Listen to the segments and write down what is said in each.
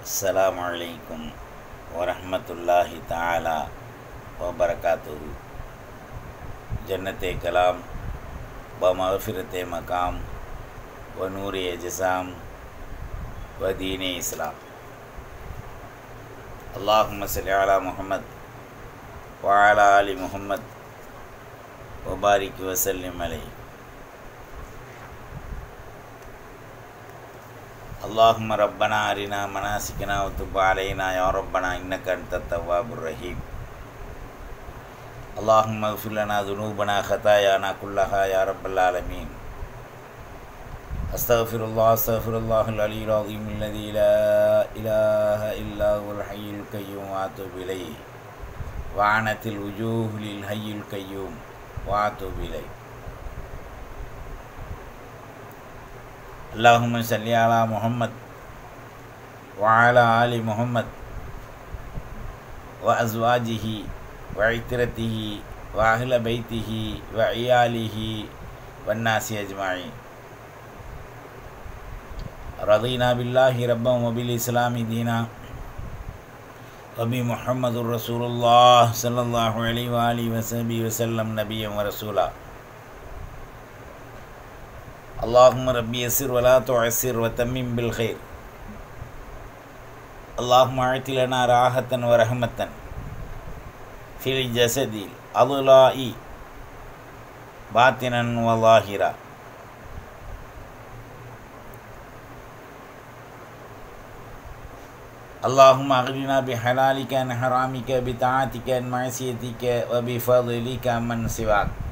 السلام عليكم ورحمة الله تعالى وبركاته. جنت کلام بمغفرت مقام ونور اجسام ودين إسلام. اللهم صل على محمد وعلى آل محمد وبارك وسلم عليه. اللهم ربنا أرنا مناسكنا وتب علينا يا ربنا إنك أنت التواب الرحيم. اللهم اغفر لنا ذنوبنا خطايانا كلها يا رب العالمين. أستغفر الله أستغفر الله العلي العظيم الذي لا إله إلا هو الحي القيوم وأتوب إليه. وعنت الوجوه للحي القيوم وأتوب إليه. اللهم صل على محمد وعلى آل محمد وأزواجه وعترته وأهل بيته وعياله والناس أجمعين. رضينا بالله ربا وبالإسلام دينا. وبمحمد رسول الله صلى الله عليه وآله وصحبه وسلم نبيا ورسولا. اللهم ربي يسر ولا تعسر وتمم بالخير. اللهم اعط لنا راحة ورحمة في الجسد الأضلاء باطنا وظاهرا. اللهم أغننا بحلالك عن حرامك بطاعتك عن معصيتك وبفضلك من سواك.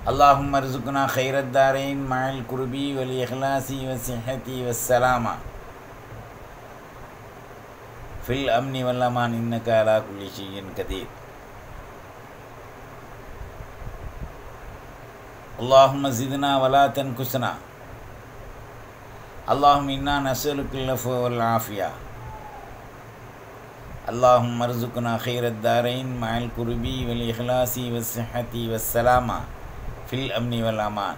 अल्लाहुम रज़ुकना खैरदारैन माल कुरबी, वल इखलासी वसहती वसलामा फ़िल अमन वलमान इन्नका अला कुल्लि शैइन कदीर। अल्लाहुम ज़िदना वला तनकुसना। अल्लाहुम इन्ना नसलुकुल अफ़व वल आफ़िया। अल्लाहुम रज़ुकना खैरदारैन माल कुरबी, वल इखलासी वसहती في الأمن والأمان.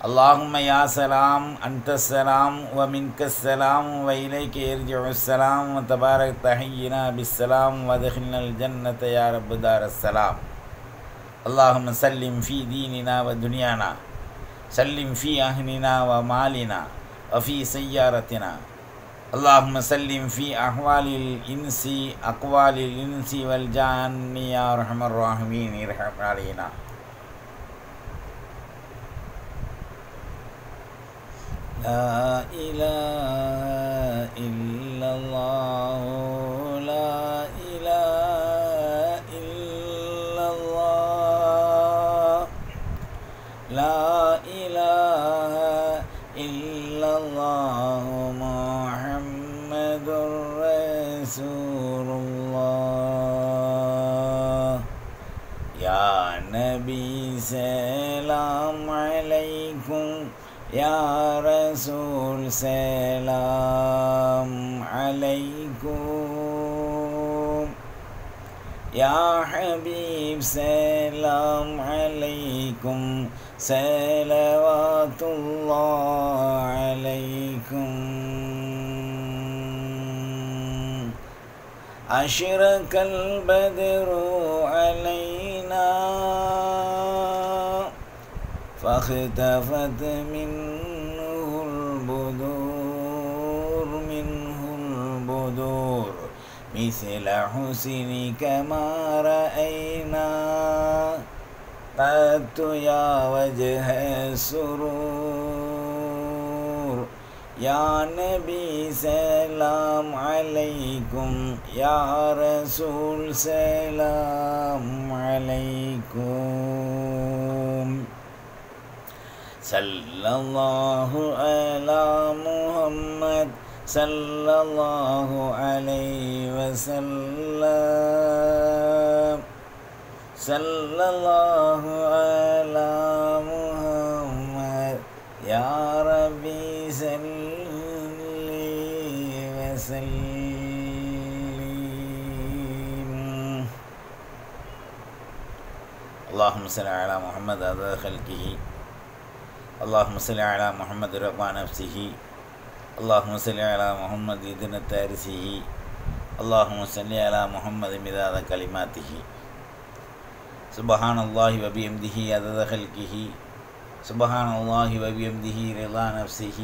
اللهم يا سلام أنت السلام ومنك السلام وإليك يرجع السلام وتبارك تحينا بالسلام وادخلنا الجنة يا رب دار السلام. اللهم سلم في ديننا ودنيانا سلم في أهلنا ومالنا وفي سيارتنا. اللهم سلم في أحوال الإنس أقوال الإنس والجان يا أرحم الراحمين ارحم علينا لا إله إلا الله لا إله إلا الله لا إله إلا الله محمد رسول الله. يا نبي سلام عليكم يا رسول سلام عليكم. يا حبيب سلام عليكم. صلوات الله عليكم. أشرق البدر علينا. فاختفت منه مثل حسنك ما رأينا. قدت يا وجه السرور. يا نبي سلام عليكم. يا رسول سلام عليكم. صلى الله على محمد صلى الله عليه وسلم. صلى الله على محمد. يا ربي صل وسلم. اللهم صل على محمد عدد خلقه. اللهم صل على محمد رضا نفسه. اللهم صل على محمد إذن تارسه اللهم صل على محمد مداد كلماته. سبحان الله وبحمده عدد خلقه. سبحان الله وبحمده رضا نفسه.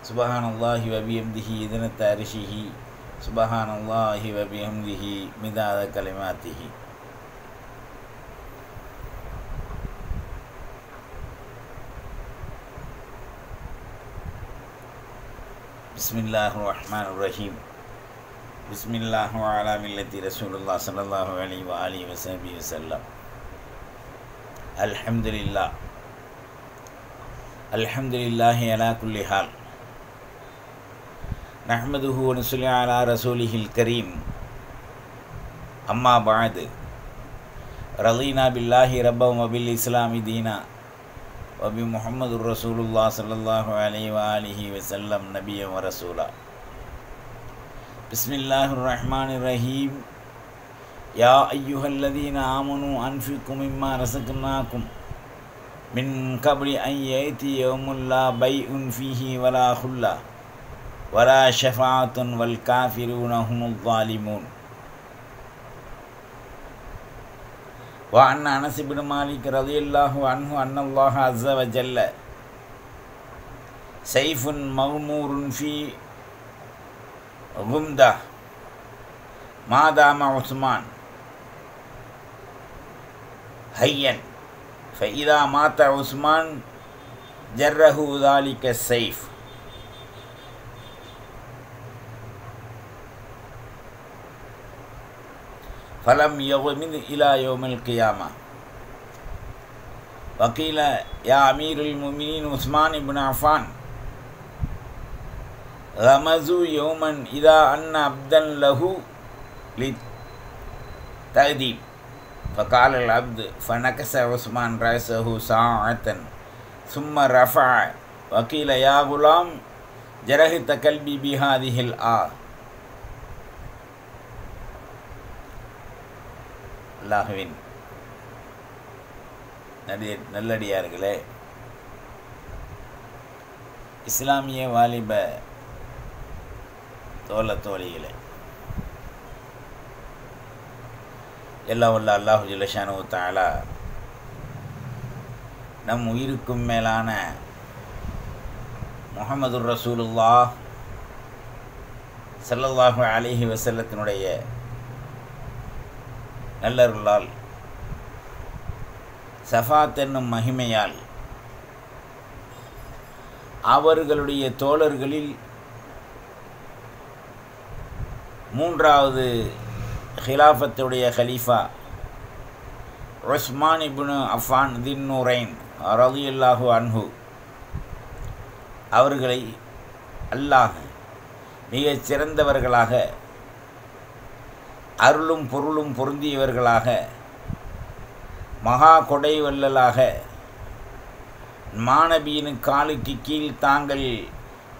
سبحان الله وبحمده إذن تارشه سبحان الله وبحمده مداد كلماته. بسم الله الرحمن الرحيم. بسم الله وعلى ملة رسول الله صلى الله عليه وآله وسلم وسلم. الحمد لله. الحمد لله على كل حال. نحمده ونصلي على رسوله الكريم. أما بعد. رضينا بالله ربا وبالإسلام دينا. وبمحمد رسول الله صلى الله عليه وآله وسلم نبيا ورسولا. بسم الله الرحمن الرحيم. يا أيها الذين آمنوا أنفقوا مما رزقناكم. من قبل أن يأتي يوم لا بيع فيه ولا خلة ولا شفاعة والكافرون هم الظالمون. وعن أنس بن مالك رضي الله عنه أن الله عز وجل سيف مغمور في غمدة. ما دام عثمان هيا فإذا مات عثمان جره ذلك السيف. فلم يغمد إلى يوم القيامة. وقيل يا أمير المؤمنين عثمان بن عفان غمزوا يوما إذا أن عبدا له للتأديب. فقال العبد فنكس عثمان رأسه ساعة ثم رفع وقيل يا غلام جرحت قلبي بهذه الآ அல்லாஹுவின் நடிக நல்லடியார்களே இஸ்லாமிய வாலிப தோல தோழிகளே எல்லாம் வல்ல அல்லாஹு ஜுலஷானு தாலா நம் உயிருக்கும் மேலான முகமது ரசூலுல்லா சல்லல்லாஹு அலிஹி வசல்லத்தினுடைய நல்லருளால் சஃபாத் என்னும் மகிமையால் அவர்களுடைய தோழர்களில் மூன்றாவது ஹிலாஃபத்துடைய ஹலீஃபா உஸ்மான் இபுனு அஃபான் தின்னூரைன் ரலியுல்லாஹு அன்ஹு அவர்களை அல்லாஹ் மிகச் சிறந்தவர்களாக அருளும் பொருளும் பொருந்தியவர்களாக மகா கொடைவல்லலாக மாணவியின் காலுக்கு கீழ் தாங்கள்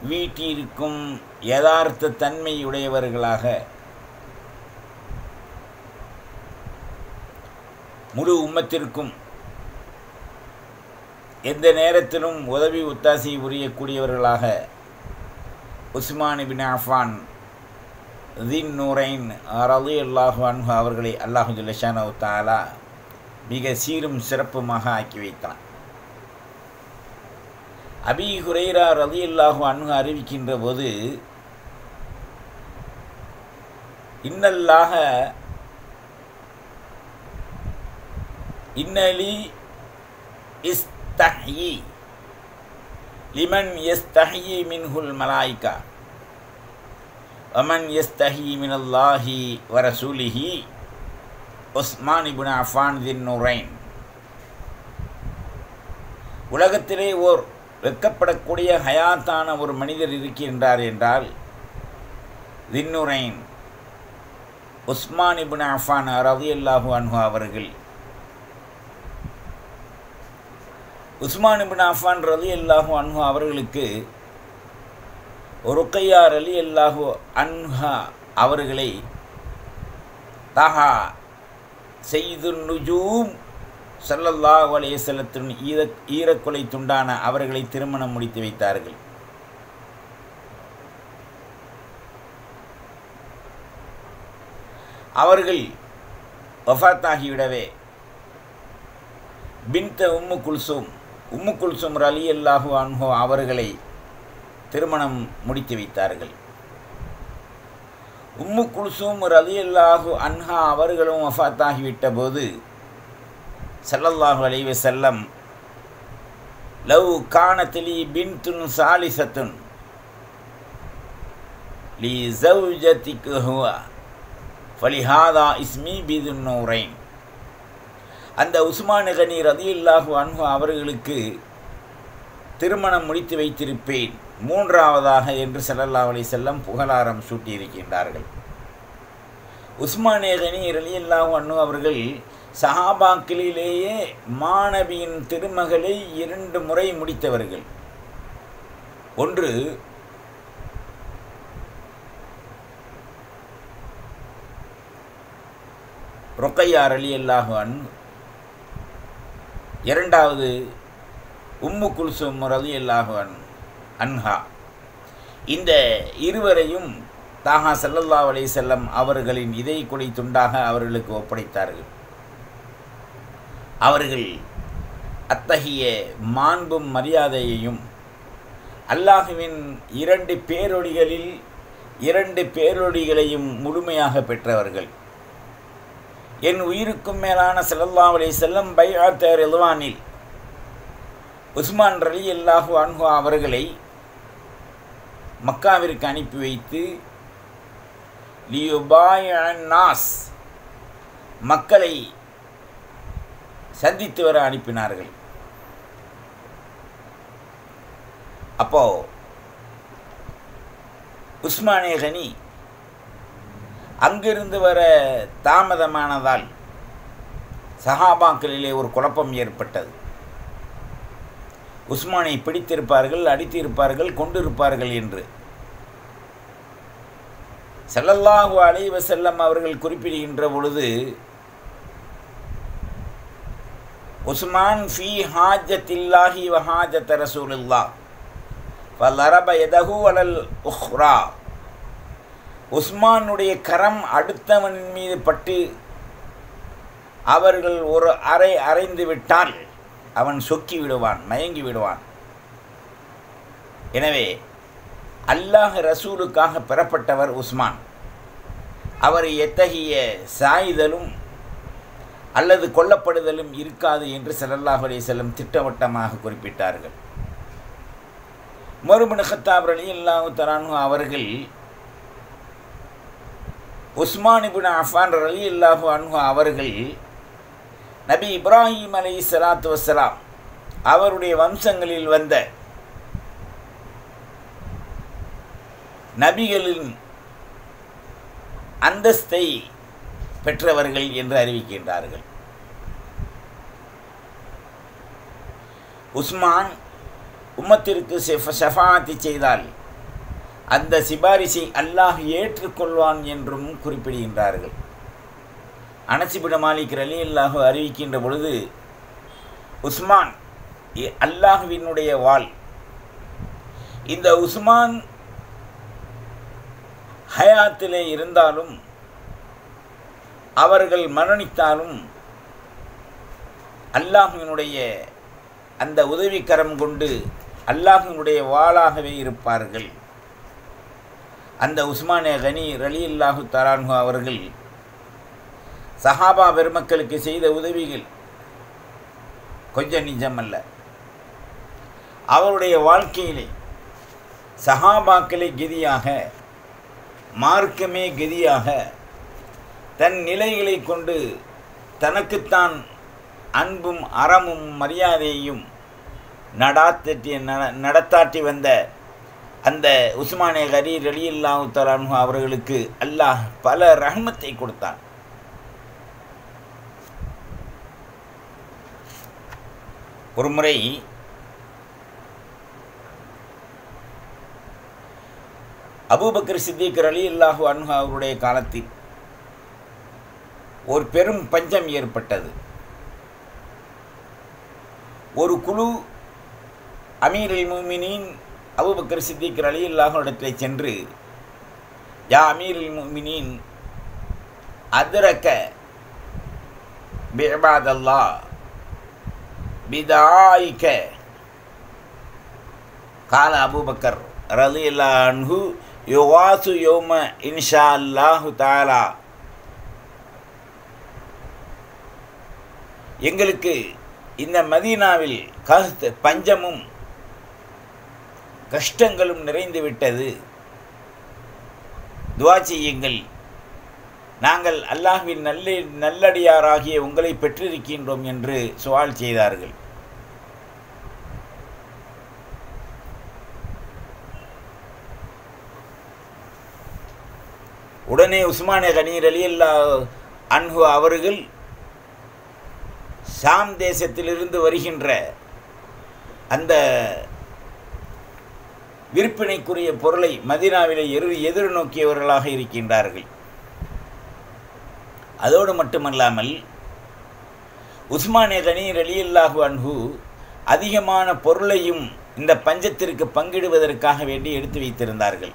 வீட்டிருக்கும் யதார்த்த தன்மையுடையவர்களாக முழு உம்மத்திற்கும் எந்த நேரத்திலும் உதவி ஒத்தாசை புரியக்கூடியவர்களாக உஸ்மான் பின் அஃபான் தின் நூரைன் ரலி அல்லாஹு அன்ஹு அவர்களை அல்லாஹு ஜுல்லஷானு தாலா மிக சீரும் சிறப்புமாக ஆக்கி வைத்தான் அபி ஹுரைரா ரலி அல்லாஹு அன்ஹு அறிவிக்கின்ற போது இன்னல்லாக இன்னலி இஸ்தஹி லிமன் எஸ்தஹி மின்ஹுல் மலாய்கா ومن يستحي من الله ورسوله உஸ்மான் இபுன் அஃபான் தின் நுரைன் உலகத்திலே ஓர் வெக்கப்படக்கூடிய ஹயாத்தான ஒரு மனிதர் இருக்கின்றார் என்றால் தின்னுரைன் உஸ்மான் இபுன் அஃபான் ரவி அல்லாஹு அன்ஹு அவர்கள் உஸ்மான் இபின் அஃபான் ரலி அல்லாஹு அன்ஹு அவர்களுக்கு ருக்கையார் அலி அல்லாஹு அன்ஹா அவர்களை தஹா செய்து நுஜூம் சல்லல்லா வலையசலத்துடன் ஈர ஈரக்கொலை துண்டான அவர்களை திருமணம் முடித்து வைத்தார்கள். அவர்கள் ஒஃபாத்தாகிவிடவே பின் த உம்மு குல்சும் உம்மு குல்சும் அலி அல்லாஹு அன்ஹோ அவர்களை திருமணம் முடித்து வைத்தார்கள். உம்மு குல்சூம் ரலியல்லாஹு அன்ஹா அவர்களும் வஃத்தாகிவிட்ட போது சல்லல்லாஹு அலைவ செல்லம் லவ் காணத்திலி பின்துன் சாலிசத்துன் லி ஜவுஜத்திக்கு ஹுவா ஃபலிஹாதா இஸ்மி பிதுன் நூரைன். அந்த உஸ்மான் கனி ரதியுல்லாஹு அன்ஹு அவர்களுக்கு திருமணம் முடித்து வைத்திருப்பேன். மூன்றாவதாக என்று சல்லல்லா அலி செல்லம் புகழாரம் சூட்டியிருக்கின்றார்கள். உஸ்மானே கனி ரலியல்லாஹு அண்ணு அவர்கள் சஹாபாக்களிலேயே மாணவியின் திருமகளை இரண்டு முறை முடித்தவர்கள். ஒன்று ரொக்கையார் அலி அல்லாஹான் இரண்டாவது உம்மு குல்சும் ரலி அல்லாஹான் அன்ஹா. இந்த இருவரையும் தாகா சல்லல்லா அலி செல்லம் அவர்களின் இதய கொடை துண்டாக அவர்களுக்கு ஒப்படைத்தார்கள். அவர்கள் அத்தகைய மாண்பும் மரியாதையையும் அல்லாஹுவின் இரண்டு பேரொழிகளில் இரண்டு பேரொழிகளையும் முழுமையாக பெற்றவர்கள். என் உயிருக்கும் மேலான செல்லல்லா அலி செல்லம் பைஆத்தர் எல்வானில் உஸ்மான் ரலி அல்லாஹு அன்ஹா அவர்களை மக்காவிற்கு அனுப்பி வைத்து லியுபாயன்னாஸ் மக்களை சந்தித்து வர அனுப்பினார்கள். அப்போ உஸ்மானிய கனி அங்கிருந்து வர தாமதமானதால் சஹாபாக்களிலே ஒரு குழப்பம் ஏற்பட்டது. உஸ்மானை பிடித்திருப்பார்கள் அடித்திருப்பார்கள் கொண்டிருப்பார்கள் என்று. செல்லல்லாஹு அலைவ செல்லம் அவர்கள் குறிப்பிடுகின்ற பொழுது உஸ்மான் ஃபி ஹாஜத்தில்லாஹி வஹாஜத் ரசூலுல்லா ஃபலரப எதகு அலல் உஹ்ரா. உஸ்மானுடைய கரம் அடுத்தவனின் மீது பட்டு அவர்கள் ஒரு அறை அறைந்து விட்டால் அவன் சொக்கி விடுவான் மயங்கி விடுவான். எனவே அல்லாஹ் ரசூலுக்காக பெறப்பட்டவர் உஸ்மான். அவர் எத்தகைய சாய்தலும் அல்லது கொல்லப்படுதலும் இருக்காது என்று சல்லல்லாஹ் அலி செல்லம் திட்டவட்டமாக குறிப்பிட்டார்கள். மறுபடி ஹத்தாப் அலி அல்லாஹு தரானு அவர்கள் உஸ்மான் இபின் அஃபான் அலி அல்லாஹு அன்ஹு அவர்கள் நபி இப்ராஹிம் அலி சலாத்து வசலாம் அவருடைய வம்சங்களில் வந்த நபிகளின் அந்தஸ்தை பெற்றவர்கள் என்று அறிவிக்கின்றார்கள். உஸ்மான் உம்மத்திற்கு ஷஃபாத்தி செய்தால் அந்த சிபாரிசை அல்லாஹ் ஏற்றுக்கொள்வான் என்றும் குறிப்பிடுகின்றார்கள். அனசிபிட மாலிக் அலி அல்லாஹு அறிவிக்கின்ற பொழுது உஸ்மான் அல்லாஹுவினுடைய வாள். இந்த உஸ்மான் ஹயாத்திலே இருந்தாலும் அவர்கள் மரணித்தாலும் அல்லாஹுவினுடைய அந்த உதவிக்கரம் கொண்டு அல்லாஹினுடைய வாளாகவே இருப்பார்கள். அந்த உஸ்மானே கனி ரலி அல்லாஹு தரான்ஹு அவர்கள் சஹாபா பெருமக்களுக்கு செய்த உதவிகள் கொஞ்சம் நிஜமல்ல. அவருடைய வாழ்க்கையிலே சஹாபாக்களை கதியாக மார்க்கமே கதியாக தன் நிலைகளை கொண்டு தனக்குத்தான் அன்பும் அறமும் மரியாதையும் நடாத்தி நடத்தாட்டி வந்த அந்த உஸ்மானே கரி அலி அல்லாஹு அவர்களுக்கு அல்லாஹ் பல ரஹ்மத்தை கொடுத்தான். ஒரு முறை அபூபக்கர் சித்திகர் அலி அல்லாஹு அன்ஹா அவருடைய காலத்தில் ஒரு பெரும் பஞ்சம் ஏற்பட்டது. ஒரு குழு அமீர் முமினின் அபுபக்கர் சித்திகர் அலி அல்லாஹிடத்தில் சென்று யா அமீர் முமினின் அதிரக்க பேபாதல்லா பிதாயிக்க கால அபூபக்கர் ரலி அன்ஹு யுவாசு யோம இன்ஷா அல்லாஹு தாலா எங்களுக்கு இந்த மதீனாவில் கஹ்த் பஞ்சமும் கஷ்டங்களும் நிறைந்து விட்டது. துவா செய்யுங்கள். நாங்கள் அல்லாஹ்வின் நல்ல நல்லடியாராகிய உங்களை பெற்றிருக்கின்றோம் என்று சுவால் செய்தார்கள். உடனே உஸ்மானே கனீர் அலி அல்லா அன்ஹு அவர்கள் சாம் தேசத்திலிருந்து வருகின்ற அந்த விற்பனைக்குரிய பொருளை மதினாவிலே எரு எதிர்நோக்கியவர்களாக இருக்கின்றார்கள். அதோடு மட்டுமல்லாமல் உஸ்மானே தனி ரலியல்லாஹு அன்ஹு அதிகமான பொருளையும் இந்த பஞ்சத்திற்கு பங்கிடுவதற்காக வேண்டி எடுத்து வைத்திருந்தார்கள்.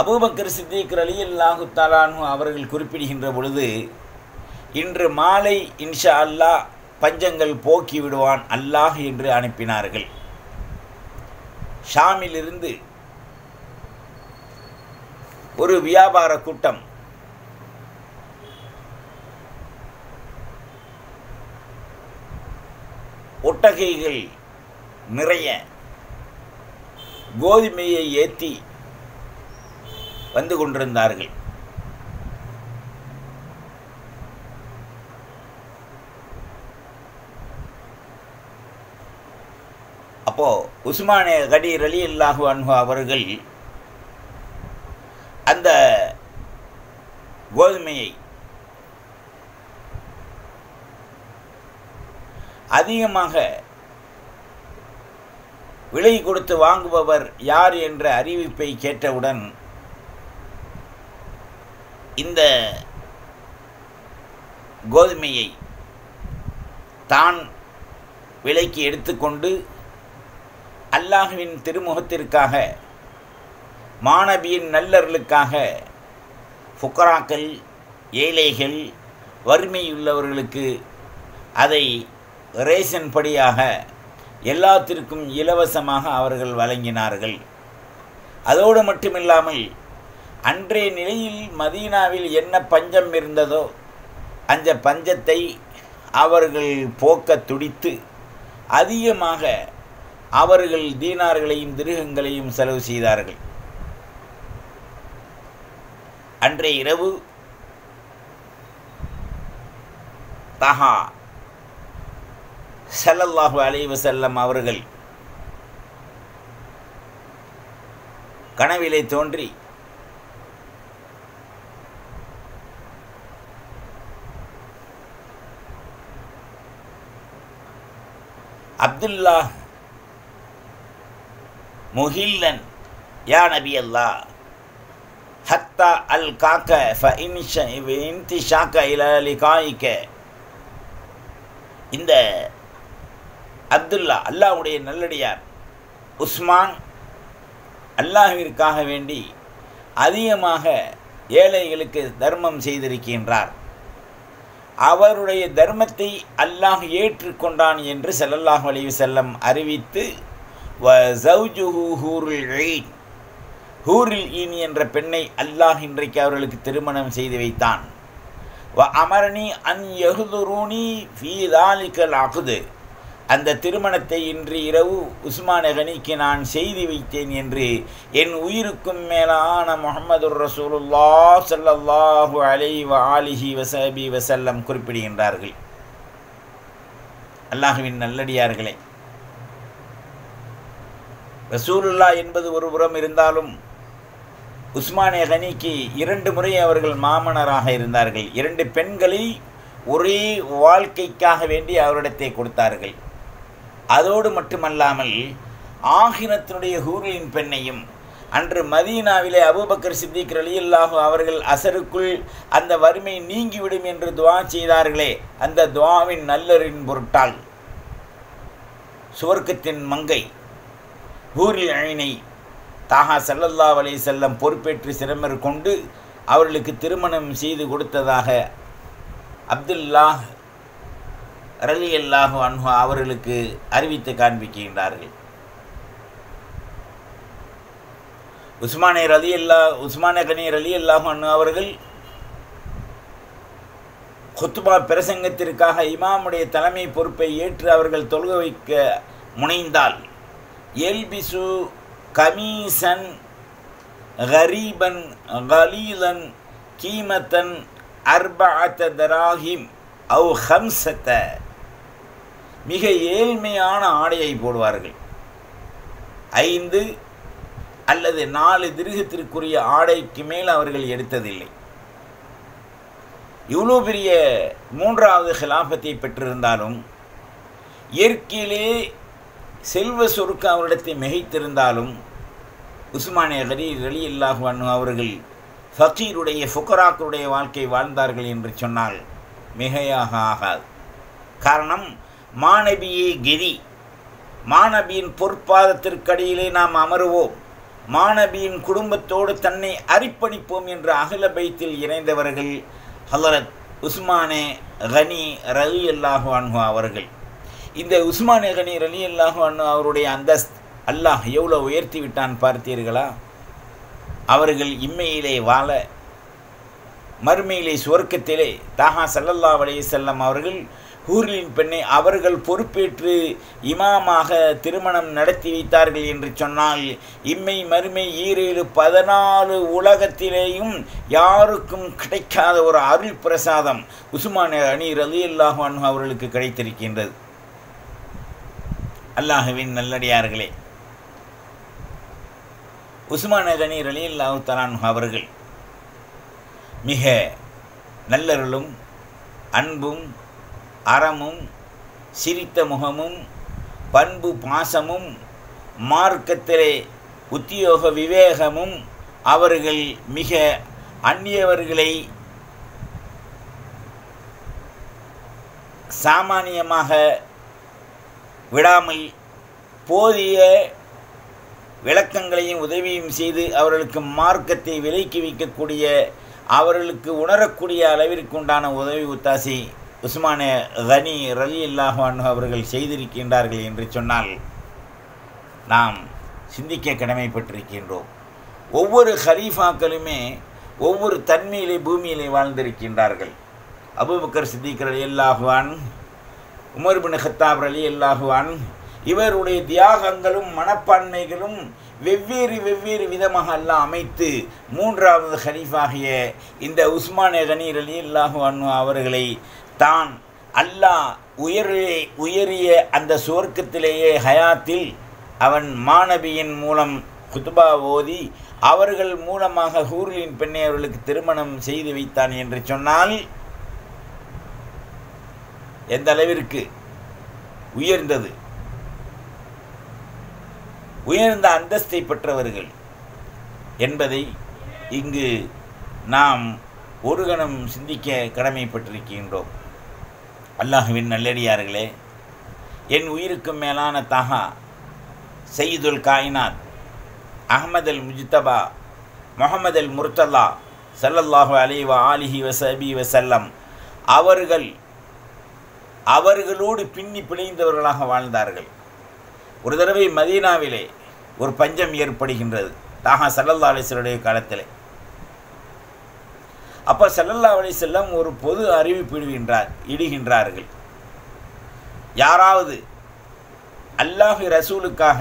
அபூபக்கர் சித்திக் ரலியல்லாஹு தாலானு அவர்கள் குறிப்பிடுகின்ற பொழுது இன்று மாலை இன்ஷா அல்லாஹ் பஞ்சங்கள் போக்கி விடுவான் அல்லாஹ் என்று அனுப்பினார்கள். ஷாமிலிருந்து ஒரு வியாபார கூட்டம் ஒட்டகைகள் நிறைய. கோதுமையை ஏற்றி வந்து கொண்டிருந்தார்கள். அப்போ உஸ்மானே கடீர் அலி அல்லாஹு அன்ஹு அவர்கள் அந்த கோதுமையை அதிகமாக விலை கொடுத்து வாங்குபவர் யார் என்ற அறிவிப்பை கேட்டவுடன் இந்த கோதுமையை தான் விலைக்கு எடுத்துக்கொண்டு அல்லாஹுவின் திருமுகத்திற்காக மாணவியின் நல்லர்களுக்காக ஃபுக்கராக்கள் ஏழைகள் வறுமையுள்ளவர்களுக்கு அதை ரேஷன் படியாக எல்லாத்திற்கும் இலவசமாக அவர்கள் வழங்கினார்கள். அதோடு மட்டுமில்லாமல் அன்றைய நிலையில் மதீனாவில் என்ன பஞ்சம் இருந்ததோ அந்த பஞ்சத்தை அவர்கள் போக்க துடித்து அதிகமாக அவர்கள் தீனார்களையும் திருகங்களையும் செலவு செய்தார்கள். அன்றைய இரவு தஹா. ஸல்லல்லாஹு அலைவு செல்லம் அவர்கள் கனவிலே தோன்றி அப்துல்லா முஹில்லன் யா நபி அல்லா ஹத்தா அல் காக்க இன்தி ஷாக்க இல லிகாயிக்க இந்த அப்துல்லா அல்லாஹுடைய நல்லடியார் உஸ்மான் அல்லாஹிற்காக வேண்டி அதிகமாக ஏழைகளுக்கு தர்மம் செய்திருக்கின்றார். அவருடைய தர்மத்தை அல்லாஹ் ஏற்றுக்கொண்டான் என்று செல்லல்லாஹ் வலிவு செல்லம் அறிவித்து வ ஹூரில் ஈன் என்ற பெண்ணை அல்லாஹ் இன்றைக்கு அவர்களுக்கு திருமணம் செய்து வைத்தான். வ அமரணி அன் யஹுதுரூனி ஃபீ அகுது அந்த திருமணத்தை இன்று இரவு உஸ்மான் கனிக்கு நான் செய்து வைத்தேன் என்று என் உயிருக்கும் மேலான முகமது ரசூலுல்லா சல்லல்லாஹு அலை வ ஆலிஹி வசபி வசல்லம் குறிப்பிடுகின்றார்கள். அல்லாஹுவின் நல்லடியார்களே ரசூலுல்லா என்பது ஒரு புறம் இருந்தாலும் உஸ்மானே கனிக்கு இரண்டு முறை அவர்கள் மாமனராக இருந்தார்கள். இரண்டு பெண்களை ஒரே வாழ்க்கைக்காக வேண்டி அவரிடத்தை கொடுத்தார்கள். அதோடு மட்டுமல்லாமல் ஆகினத்தினுடைய ஹூரின் பெண்ணையும் அன்று மதீனாவிலே அபூபக்கர் சித்திக் ரலியல்லாஹு அவர்கள் அசருக்குள் அந்த வறுமை நீங்கிவிடும் என்று துவா செய்தார்களே அந்த துவாவின் நல்லரின் பொருட்டால். சுவர்க்கத்தின் மங்கை ஹூரில் அழினை தாகா சல்லல்லா அலை செல்லம் பொறுப்பேற்று சிரமர் கொண்டு அவர்களுக்கு திருமணம் செய்து கொடுத்ததாக அப்துல்லா ரலி அல்லாஹு அன்ஹு அவர்களுக்கு அறிவித்து காண்பிக்கின்றார்கள். உஸ்மானே ரலி அல்லா உஸ்மான கனி ரலி அல்லாஹு அன்ஹு அவர்கள் குத்துபா பிரசங்கத்திற்காக இமாமுடைய தலைமை பொறுப்பை ஏற்று அவர்கள் தொழுக வைக்க முனைந்தால் எல்பிசு கமீசன் ஹரீபன் கலீலன் கீமத்தன் அர்பாத்த தராஹிம் அவு ஹம்சத்த மிக ஏழ்மையான ஆடையை போடுவார்கள். ஐந்து அல்லது நாலு திருகத்திற்குரிய ஆடைக்கு மேல் அவர்கள் எடுத்ததில்லை. இவ்வளோ பெரிய மூன்றாவது ஹிலாபத்தை பெற்றிருந்தாலும் இயற்கையிலே செல்வ சொருக்க அவரிடத்தை மிகைத்திருந்தாலும் உஸ்மானிய கரி ரலி அல்லாஹு அவர்கள் ஃபக்கீருடைய ஃபுக்கராக்களுடைய வாழ்க்கை வாழ்ந்தார்கள் என்று சொன்னால் மிகையாக ஆகாது. காரணம் மாணவியே கெரி மாணவியின் பொற்பாதத்திற்கடியிலே நாம் அமருவோம். மாணவியின் குடும்பத்தோடு தன்னை அர்ப்பணிப்போம் என்ற அகில பைத்தில் இணைந்தவர்கள் ஹலரத் உஸ்மானே கனி ரலி அல்லாஹு அன்ஹு அவர்கள். இந்த உஸ்மானே கனி ரலி அல்லாஹு அன்ஹு அவருடைய அந்தஸ்த் அல்லாஹ் எவ்வளோ உயர்த்தி விட்டான் பார்த்தீர்களா? அவர்கள் இம்மையிலே வாழ மறுமையிலே சுவர்க்கத்திலே தாஹா சல்லல்லா அலைய செல்லம் அவர்கள் ஹூர்லின் பெண்ணை அவர்கள் பொறுப்பேற்று இமாமாக திருமணம் நடத்தி வைத்தார்கள் என்று சொன்னால் இம்மை மறுமை ஈரேழு பதினாலு உலகத்திலேயும் யாருக்கும் கிடைக்காத ஒரு அருள் பிரசாதம் உசுமான அணி ரலி அல்லாஹான் அவர்களுக்கு கிடைத்திருக்கின்றது. அல்லாஹுவின் நல்லடியார்களே உஸ்மான கனி ரலி அல்லாஹு தலான் அவர்கள் மிக நல்லருளும் அன்பும் அறமும் சிரித்த முகமும் பண்பு பாசமும் மார்க்கத்திலே உத்தியோக விவேகமும் அவர்கள் மிக அந்நியவர்களை சாமானியமாக விடாமல் போதிய விளக்கங்களையும் உதவியும் செய்து அவர்களுக்கு மார்க்கத்தை விலக்கி வைக்கக்கூடிய அவர்களுக்கு உணரக்கூடிய அளவிற்கு உண்டான உதவி உத்தாசி. உஸ்மானே ரனி ரலி இல்லாஹான் அவர்கள் செய்திருக்கின்றார்கள் என்று சொன்னால் நாம் சிந்திக்க கடமைப்பட்டிருக்கின்றோம். ஒவ்வொரு ஹலீஃபாக்களுமே ஒவ்வொரு தன்மையிலே பூமியிலே வாழ்ந்திருக்கின்றார்கள். அபுபக்கர் சித்திக் ரலி அல்லாஹுவான் உமர் பின் ஹத்தாப் ரலி அல்லாஹுவான் இவருடைய தியாகங்களும் மனப்பான்மைகளும் வெவ்வேறு வெவ்வேறு விதமாக எல்லாம் அமைத்து மூன்றாவது ஹரீஃபாகிய இந்த உஸ்மான் கனீர் அலி அல்லாஹு அன்னு அவர்களை தான் அல்லாஹ் உயரிய உயரிய அந்த சுவர்க்கத்திலேயே ஹயாத்தில் அவன் மாணவியின் மூலம் குத்துபா ஓதி அவர்கள் மூலமாக ஹூர்லின் பெண்ணை அவர்களுக்கு திருமணம் செய்து வைத்தான் என்று சொன்னால் எந்த அளவிற்கு உயர்ந்தது? உயர்ந்த அந்தஸ்தை பெற்றவர்கள் என்பதை இங்கு நாம் ஒரு கணம் சிந்திக்க கடமைப்பட்டிருக்கின்றோம். அல்லாஹுவின் நல்லடியார்களே என் உயிருக்கும் மேலான தஹா சயீதுல் காயினாத் அஹமது அல் முஜித்தபா முகமது அல் முர்த்தல்லா சல்லல்லாஹு அலைவா ஆலிஹி வசபி வசல்லம் அவர்கள் அவர்களோடு பின்னி பிணைந்தவர்களாக வாழ்ந்தார்கள். ஒரு தடவை மதீனாவிலே ஒரு பஞ்சம் ஏற்படுகின்றது. தாகா சல்லல்லா அலிஸ்வருடைய காலத்தில். அப்போ செல்லல்லா அலி செல்லம் ஒரு பொது அறிவிப்பிடுகின்றார் இடுகின்றார்கள். யாராவது அல்லாஹு ரசூலுக்காக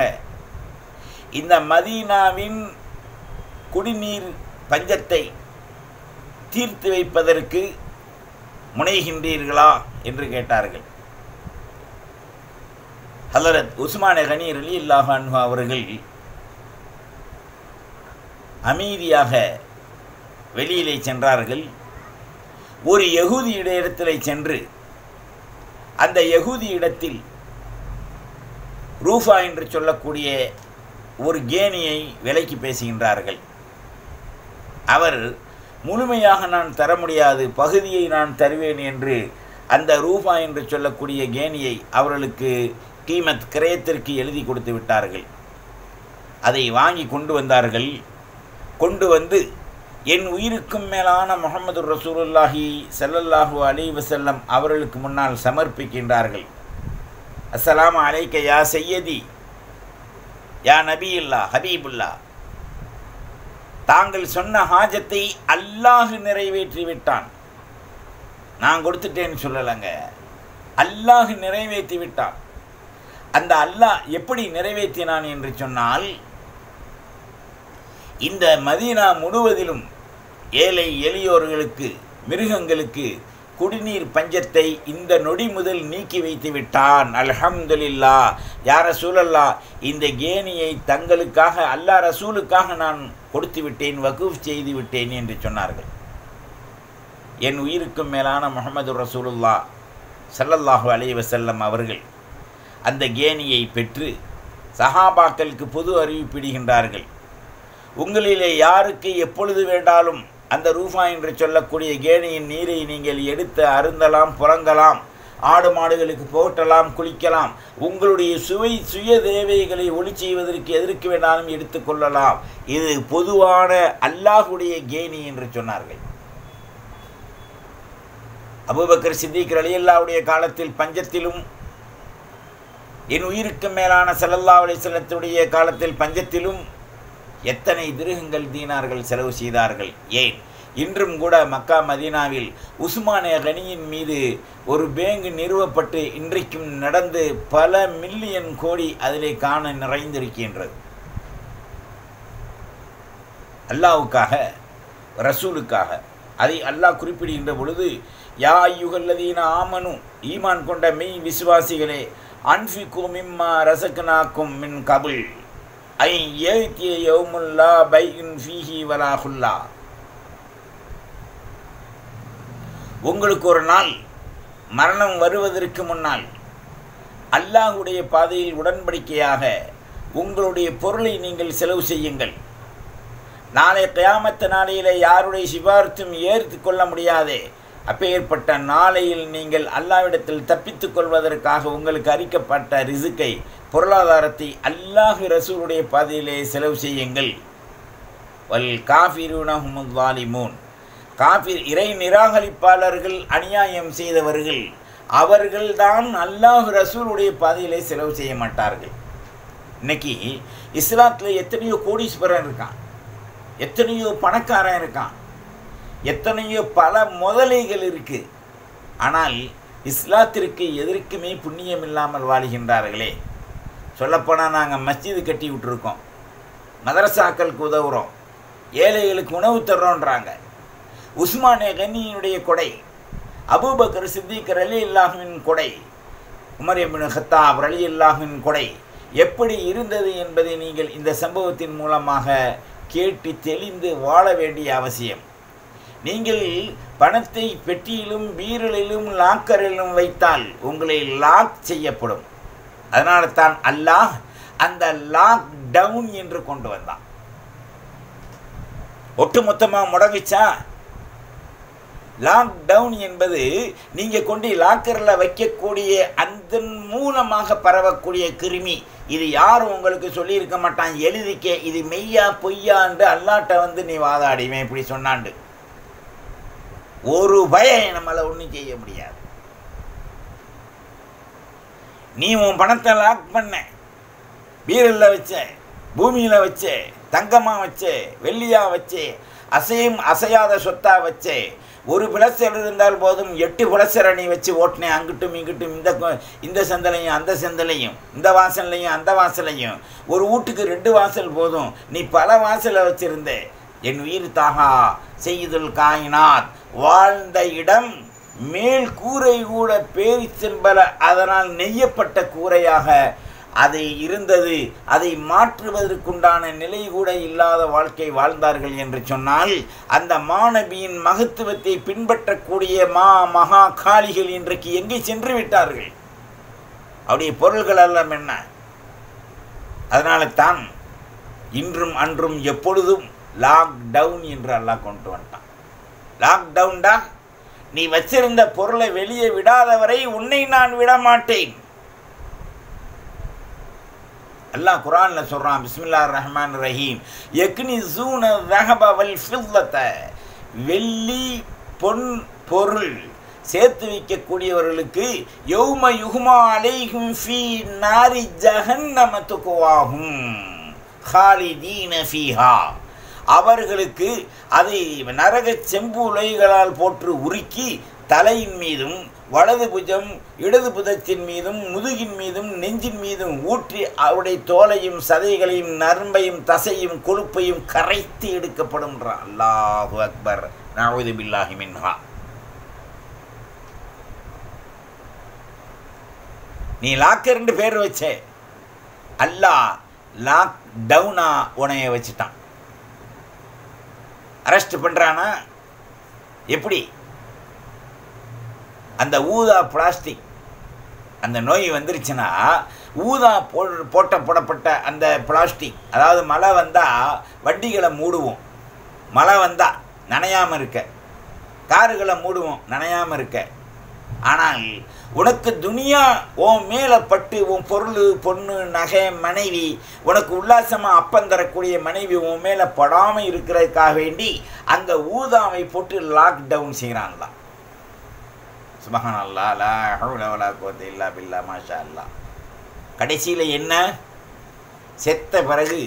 இந்த மதீனாவின் குடிநீர் பஞ்சத்தை தீர்த்து வைப்பதற்கு முனைகின்றீர்களா என்று கேட்டார்கள். ஹலரத் உஸ்மான கனீர் அலி இல்லாஹான்ஹா அவர்கள் அமைதியாக வெளியிலே சென்றார்கள். ஒரு யகுதி இடத்திலே சென்று அந்த யகுதி இடத்தில் ரூஃபா என்று சொல்லக்கூடிய ஒரு கேணியை விலைக்கு பேசுகின்றார்கள். அவர் முழுமையாக நான் தர முடியாது பகுதியை நான் தருவேன் என்று அந்த ரூபா என்று சொல்லக்கூடிய கேணியை அவர்களுக்கு கீமத் கிரயத்திற்கு எழுதி கொடுத்து விட்டார்கள். அதை வாங்கி கொண்டு வந்தார்கள். கொண்டு வந்து என் உயிருக்கும் மேலான முகமது ரசூலுல்லாஹி செல்லல்லாஹு அலி வசல்லம் அவர்களுக்கு முன்னால் சமர்ப்பிக்கின்றார்கள். அஸ்லாம் அலைக்க யா செய்யதி யா நபியுல்லா ஹபீபுல்லா தாங்கள் சொன்ன ஹாஜத்தை அல்லாஹ் நிறைவேற்றி விட்டான். நான் கொடுத்துட்டேன்னு சொல்லலைங்க. அல்லாஹ் நிறைவேற்றி விட்டான். அந்த அல்லாஹ் எப்படி நிறைவேற்றினான் என்று சொன்னால் இந்த மதீனா முழுவதிலும் ஏழை எளியோர்களுக்கு மிருகங்களுக்கு குடிநீர் பஞ்சத்தை இந்த நொடி முதல் நீக்கி வைத்து விட்டான். அல்ஹம்துலில்லா யார சூழல்லா இந்த கேணியை தங்களுக்காக அல்லா ரசூலுக்காக நான் கொடுத்து விட்டேன் வகுப் செய்து விட்டேன் என்று சொன்னார்கள். என் உயிருக்கும் மேலான முகமது ரசூலுல்லா சல்லல்லாஹு அலைவசல்லம் அவர்கள் அந்த கேணியை பெற்று சஹாபாக்களுக்கு பொது அறிவிப்பிடுகின்றார்கள். உங்களிலே யாருக்கு எப்பொழுது வேண்டாலும் அந்த ரூஃபா என்று சொல்லக்கூடிய கேணியின் நீரை நீங்கள் எடுத்து அருந்தலாம் புறங்கலாம் ஆடு மாடுகளுக்கு போட்டலாம் குளிக்கலாம். உங்களுடைய சுவை சுய தேவைகளை ஒளி செய்வதற்கு எதற்கு வேணாலும் எடுத்துக்கொள்ளலாம் இது பொதுவான அல்லாஹுடைய கேணி என்று சொன்னார்கள். அபுபக்கர் சித்திக் அலியல்லாவுடைய காலத்தில் பஞ்சத்திலும் என் உயிருக்கு மேலான செல்லல்லா அலிசல்லத்துடைய காலத்தில் பஞ்சத்திலும் எத்தனை திருகங்கள் தீனார்கள் செலவு செய்தார்கள்? ஏன்? இன்றும் கூட மக்கா மதீனாவில் உஸ்மானிய கனியின் மீது ஒரு பேங்கு நிறுவப்பட்டு இன்றைக்கும் நடந்து பல மில்லியன் கோடி அதிலே காண நிறைந்திருக்கின்றது. அல்லாவுக்காக ரசூலுக்காக அதை அல்லாஹ் குறிப்பிடுகின்ற பொழுது யா யுகல்லதீன ஆமனு ஈமான் கொண்ட மெய் விசுவாசிகளே அன்ஃபிகு இம்மா ரசக்னாக்கும் மின் கபுல். ஐ ஏத்திய யௌமுல்லா பைன் ஃபீஹி வலாஹுல்லா உங்களுக்கு ஒரு நாள் மரணம் வருவதற்கு முன்னால் அல்லாஹுடைய பாதையில் உடன்படிக்கையாக உங்களுடைய பொருளை நீங்கள் செலவு செய்யுங்கள். நாளை கயாமத்த நாளையில் யாருடைய சிபார்த்தும் ஏற்று கொள்ள முடியாதே அப்பேற்பட்ட நாளையில் நீங்கள் அல்லாவிடத்தில் தப்பித்துக் கொள்வதற்காக உங்களுக்கு அறிக்கப்பட்ட ரிசுக்கை பொருளாதாரத்தை அல்லாஹ் ரசூலுடைய பாதையிலே செலவு செய்யுங்கள். வல் காஃபிருனஹுமுல்லாலிமூன் காஃபிர் இறை நிராகரிப்பாளர்கள் அநியாயம் செய்தவர்கள் அவர்கள்தான் அல்லாஹ் ரசூலுடைய பாதையிலே செலவு செய்ய மாட்டார்கள். இன்னைக்கு இஸ்லாத்தில் எத்தனையோ கோடீஸ்வரன் இருக்கான் எத்தனையோ பணக்காரன் இருக்கான் எத்தனையோ பல முதலைகள் இருக்கு. ஆனால் இஸ்லாத்திற்கு எதற்குமே புண்ணியம் இல்லாமல் வாழுகின்றார்களே. சொல்லப்போனால் நாங்கள் மஸ்ஜிது கட்டி விட்டுருக்கோம். மதரசாக்களுக்கு உதவுறோம். ஏழைகளுக்கு உணவு தர்றோன்றாங்க. உஸ்மானிய கனியினுடைய கொடை அபூபக்கர் சித்திகர் அலி இல்லாஹின் கொடை உமர் எமின் ஹத்தாப் அலி இல்லாஹின் கொடை எப்படி இருந்தது என்பதை நீங்கள் இந்த சம்பவத்தின் மூலமாக கேட்டு தெளிந்து வாழ வேண்டிய அவசியம். நீங்கள் பணத்தை பெட்டியிலும் பீரலிலும் லாக்கரிலும் வைத்தால் உங்களை லாக் செய்யப்படும். அதனால தான் அல்லாஹ் அந்த லாக் டவுன் என்று கொண்டு வந்தான். ஒட்டுமொத்தமாக முடங்கிச்சா? லாக்டவுன் என்பது நீங்கள் கொண்டு லாக்கரில் வைக்கக்கூடிய அந்த மூலமாக பரவக்கூடிய கிருமி. இது யாரும் உங்களுக்கு சொல்லியிருக்க மாட்டான் எழுதிக்க இது மெய்யா பொய்யாண்டு அல்லாட்ட வந்து நீ வாதாடிவேன் இப்படி சொன்னாண்டு. ஒரு பயம் நம்மளை ஒன்றும் செய்ய முடியாது. நீ உன் பணத்தை லாக் பண்ண. பீரலில் வச்ச பூமியில் வச்ச தங்கமாக வச்ச வெள்ளியாக வச்சு அசையும் அசையாத சொத்தாக வச்சு ஒரு பிளஸ்டர் இருந்தால் போதும் எட்டு பிளஸ்டரை நீ வச்சு ஓட்டினேன். அங்கிட்டும் இங்கிட்டும் இந்த இந்த சந்தலையும் அந்த சந்தலையும் இந்த வாசல்லையும் அந்த வாசலையும். ஒரு வீட்டுக்கு ரெண்டு வாசல் போதும். நீ பல வாசலை வச்சிருந்த என் உயிர் தாகா செய்துல் காயினாத் வாழ்ந்த இடம் மேல் கூரை கூட பேரிச்சென்பல அதனால் நெய்யப்பட்ட கூரையாக. அதை இருந்தது அதை மாற்றுவதற்குண்டான நிலை கூட இல்லாத வாழ்க்கை வாழ்ந்தார்கள் என்று சொன்னால் அந்த மாணவியின் மகத்துவத்தை பின்பற்றக்கூடிய மா மகா காளிகள் இன்றைக்கு எங்கே சென்று விட்டார்கள்? அவருடைய பொருள்கள் எல்லாம் என்ன? அதனால தான் இன்றும் அன்றும் எப்பொழுதும் லாக்டவுன் என்று அல்லாஹ் கொண்டு வந்துட்டான் லாக்டவுன் தான் நீ வச்சிருந்த பொருளை வெளியே விடாதவரை உன்னை நான் விட மாட்டேன் அல்லாஹ் குரானில் சொல்கிறான் பிஸ்மில்லா ரஹ்மான் ரஹீம் எக்னி சூன ரஹபவல் வெள்ளி பொன் பொருள் சேர்த்து வைக்கக்கூடியவர்களுக்கு யௌம யுகுமா அலைஹும் ஃபீ நாரி ஜஹன்னம துக்குவாகும் ஹாலிதீன ஃபீஹா. அவர்களுக்கு அதை நரக செம்பு உலைகளால் போற்று உருக்கி தலையின் மீதும் வலது புஜம் இடது புதத்தின் மீதும் முதுகின் மீதும் நெஞ்சின் மீதும் ஊற்றி அவருடைய தோலையும் சதைகளையும் நரம்பையும் தசையும் கொழுப்பையும் கரைத்து எடுக்கப்படும் அல்லாஹு அக்பர். நவது பில்லாஹி மின்ஹா. நீ லாக்கர்னு பேர் வச்சே. அல்லாஹ் லாக் டவுனா உனைய வச்சுட்டான். அரெஸ்ட் பண்ணுறானா எப்படி? அந்த ஊதா பிளாஸ்டிக் அந்த நோய் வந்துருச்சுன்னா ஊதா போ போட்ட போடப்பட்ட அந்த பிளாஸ்டிக் அதாவது மழை வந்தால் வண்டிகளை மூடுவோம். மழை வந்தால் நனையாமல் இருக்க. காருகளை மூடுவோம் நனையாமல் இருக்க. ஆனால் உனக்கு துனியா உன் மேலே பட்டு உன் பொருள் பொண்ணு நகை மனைவி உனக்கு உல்லாசமாக அப்பம் தரக்கூடிய மனைவி உன் மேலே படாமல் இருக்கிறதுக்காக வேண்டி அங்கே ஊதாமை போட்டு லாக் டவுன் செய்கிறான்லாம் சுபஹான் அல்லா லா ஹவுல வலா இல்லா பில்லா மாஷா அல்லா கடைசியில் என்ன? செத்த பிறகு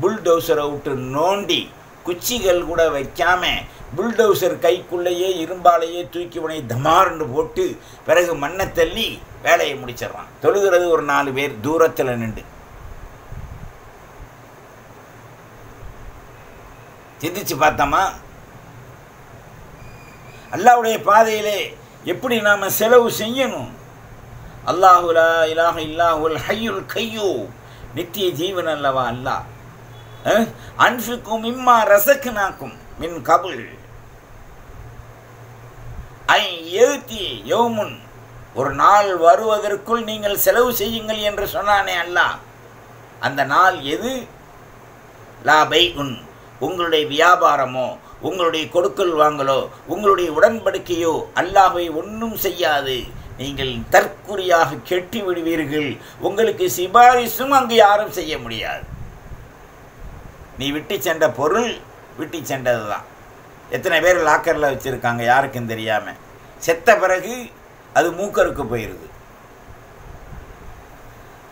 புல்டோசரை விட்டு நோண்டி குச்சிகள் கூட வைக்காமல் புல்டோசர் கைக்குள்ளேயே இரும்பாலேயே தூக்கி உனை தமார்னு போட்டு பிறகு மண்ணை தள்ளி வேலையை முடிச்சிடுறான். தொழுகிறது ஒரு நாலு பேர் தூரத்தில் நின்று. சிந்திச்சு பார்த்தோமா? அல்லாவுடைய பாதையிலே எப்படி நாம் செலவு செய்யணும்? அல்லாஹுலா இலாக இல்லாஹுல் ஹையுல் கையோ நித்திய ஜீவன் அல்லவா அல்லாஹ்? அன்ஃபிக்கும் இம்மா ரசக்குனாக்கும் மின் கபுல். ஐ எழுத்தி யோமுன். ஒரு நாள் வருவதற்குள் நீங்கள் செலவு செய்யுங்கள் என்று சொன்னானே அல்லாஹ் அந்த நாள் எது? லா பை உன் உங்களுடைய வியாபாரமோ உங்களுடைய கொடுக்கல் வாங்கலோ உங்களுடைய உடன்படிக்கையோ அல்லாஹை ஒன்றும் செய்யாது. நீங்கள் தற்குறியாக கெட்டி விடுவீர்கள். உங்களுக்கு சிபாரிசும் அங்கு யாரும் செய்ய முடியாது. நீ விட்டு சென்ற பொருள் விட்டு சென்றது தான். எத்தனை பேர் லாக்கரில் வச்சுருக்காங்க யாருக்கும் தெரியாமல் செத்த பிறகு அது மூக்கருக்கு போயிடுது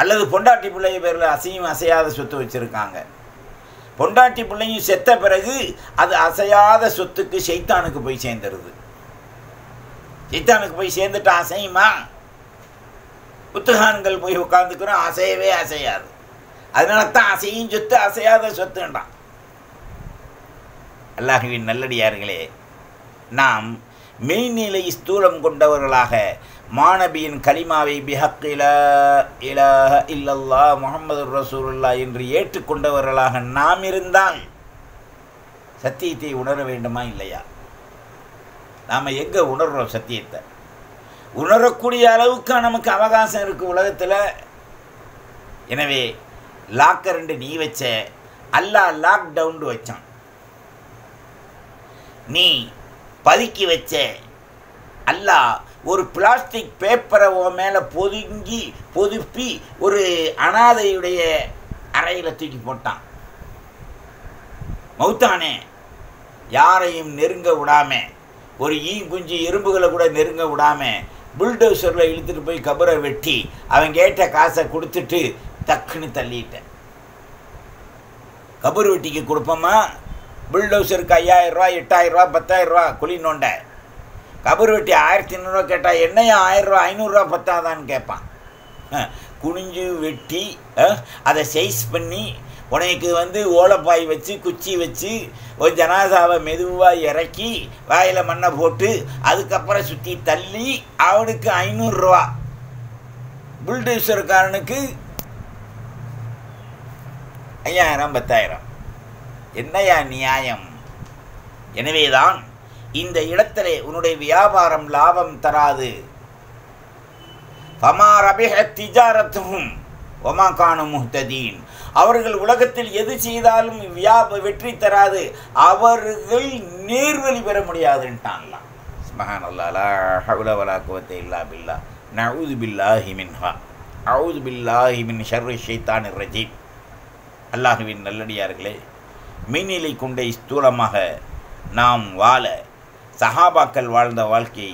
அல்லது பொண்டாட்டி பிள்ளை பேரில் அசையும் அசையாத சொத்து வச்சுருக்காங்க. பொண்டாட்டி பிள்ளையும் செத்த பிறகு அது அசையாத சொத்துக்கு சைத்தானுக்கு போய் சேர்ந்துருது. சைத்தானுக்கு போய் சேர்ந்துட்டா அசையுமா? புத்தகான்கள் போய் உட்காந்துக்கிறோம் அசையவே அசையாது. அதனால தான் அசையும் சொத்து அசையாத சொத்துன்றான். அல்லாஹுவின் நல்லடியார்களே நாம் மெய்நிலை ஸ்தூலம் கொண்டவர்களாக மாணபியின் கலிமாவை இலா இலாஹ இல்லல்லா முகமது ரசூலுல்லா என்று ஏற்றுக்கொண்டவர்களாக நாம் இருந்தால் சத்தியத்தை உணர வேண்டுமா இல்லையா? நாம் எங்கே உணர்றோம் சத்தியத்தை? உணரக்கூடிய அளவுக்கு நமக்கு அவகாசம் இருக்குது உலகத்தில். எனவே லாக்கரண்டு நீ வச்ச அல்லா லாக்டவுன் வச்சான். நீ பதுக்கி வச்ச அல்லா ஒரு பிளாஸ்டிக் பேப்பரை உன் மேலே பொதுங்கி பொதுப்பி ஒரு அனாதையுடைய அறையில் தூக்கி போட்டான். மௌத்தானே யாரையும் நெருங்க விடாம ஒரு ஈ குஞ்சு எறும்புகளை கூட நெருங்க விடாம புல்டோசரில் இழுத்துட்டு போய் கபரை வெட்டி அவன் கேட்ட காசை கொடுத்துட்டு டக்குன்னு தள்ளிட்டேன். கபர் வெட்டிக்கு கொடுப்போமா? புல்டோசருக்கு ஐயாயிரம் ரூபா எட்டாயிரம் ரூபா பத்தாயிரம் ரூபா குழி நோண்ட. கபர் வெட்டி ஆயிரத்தி ஐநூறுரூவா கேட்டால் என்னையா ஆயிரரூவா ஐநூறுரூவா பத்தாதான்னு கேட்பான் குனிஞ்சு வெட்டி அதை சைஸ் பண்ணி உனக்கு வந்து ஓலைப்பாய் வச்சு குச்சி வச்சு ஒரு ஜனாசாவை மெதுவாக இறக்கி வாயில் மண்ணை போட்டு அதுக்கப்புறம் சுற்றி தள்ளி அவனுக்கு ஐநூறுரூவா. புல்டோசருக்காரனுக்கு ஐயாயிரம் பத்தாயிரம். என்னையா நியாயம்? எனவேதான் இந்த இடத்திலே உன்னுடைய வியாபாரம் லாபம் தராது. ஃபமா ரபிஹ திஜாரத்தும் ஒமா காணும் முஹ்ததீன். அவர்கள் உலகத்தில் எது செய்தாலும் வியாப வெற்றி தராது. அவர்கள் நேர்வழி பெற முடியாதுன்ட்டான்லாம் சுபஹான் அல்லா லா ஹவுல வலா குவத்தை இல்லா பில்லா. நவுது பில்லாஹி மின்ஹா. அவுது பில்லாஹி மின் ஷர்ரி ஷைத்தானிர் ரஜீம். அல்லாஹுவின் நல்லடியார்களே மெய்நிலை கொண்ட ஸ்தூலமாக நாம் வாழ சஹாபாக்கள் வாழ்ந்த வாழ்க்கை